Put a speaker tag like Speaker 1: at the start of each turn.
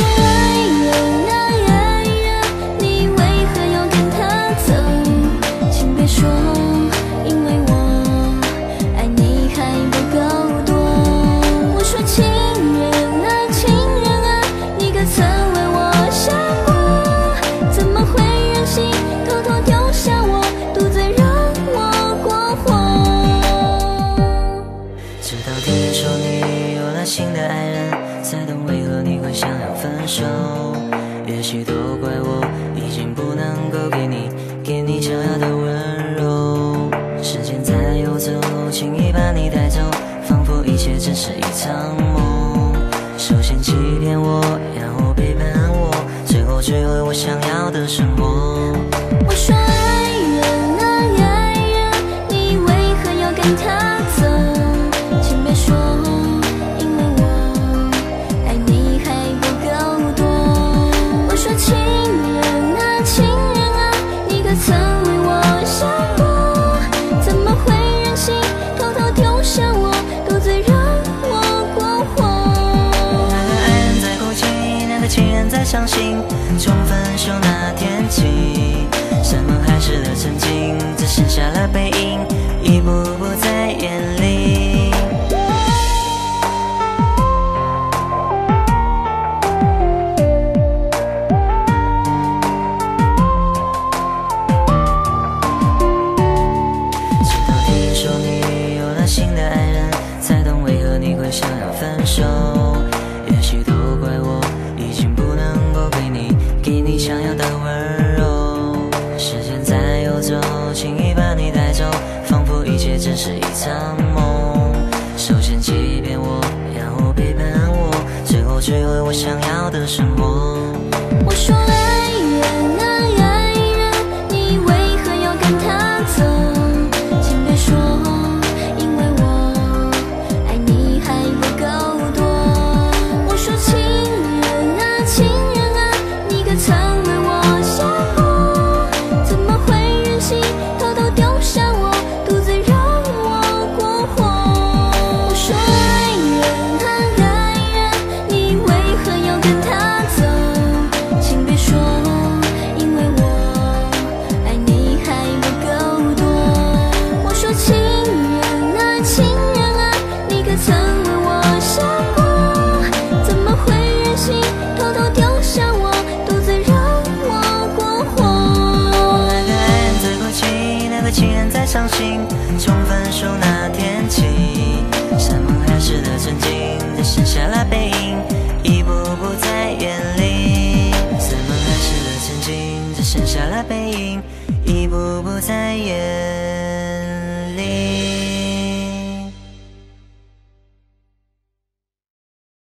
Speaker 1: 我
Speaker 2: 爱人那爱人，你为何要跟他走？请别说，因为我爱你还不够多。我说情人啊，情人啊，你可曾为我想过？怎么会忍心偷偷丢下我，独自让我过活？
Speaker 1: 直到听说你。新的爱人，才懂为何你会想要分手。也许都怪我，已经不能够给你，给你想要的温柔。时间在游走，轻易把你带走，仿佛一切只是一场梦。首先欺骗我，然后背叛我，最后摧毁我想要的生活。
Speaker 2: 可曾为我想过？怎么会忍心偷偷丢下我，独自让我过活？那个爱人在哭泣，那个情人在伤心。给你想要的温柔。时间在游走，轻易把你带
Speaker 1: 走，仿佛一切只是一场梦。首先欺骗
Speaker 2: 我，然后背叛我，最后摧毁我想要的生活。我说爱人啊爱人，你为何要跟他走？请别说，因为我爱你还不够多。我说情人啊情
Speaker 1: 伤心。从分手那天起，山盟海誓的曾经，只剩下了背影，一步步在远离。山盟海誓的曾经，只剩下了背影，一步步在远